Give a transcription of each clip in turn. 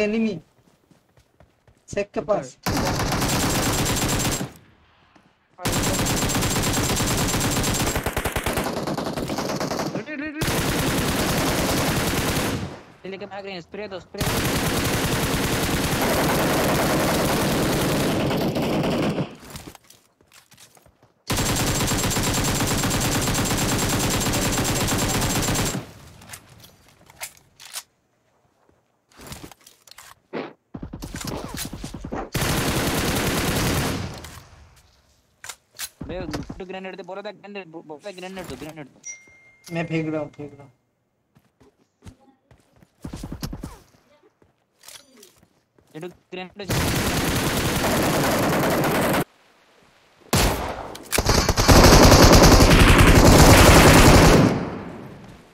Enemy सेक के पास लेके भाग रहे हैं स्प्रे दो स्प्रे ग्रेनेड दे बोला था ग्रेनेड बोला था ग्रेनेड दो ग्रेनेड दो मैं फेंक रहा हूँ फेंक रहा हूँ ये ग्रेनेड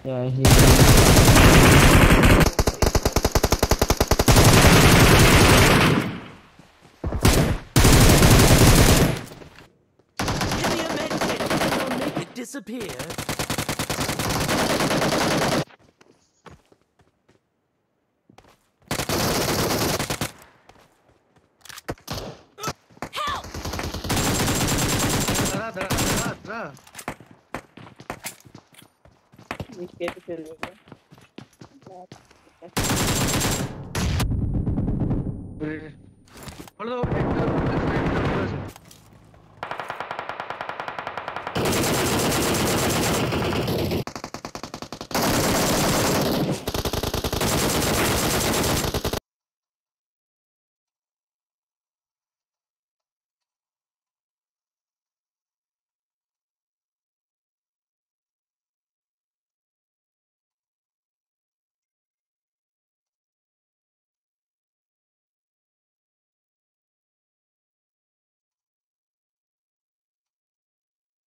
क्या ही disappear. Help! Hello,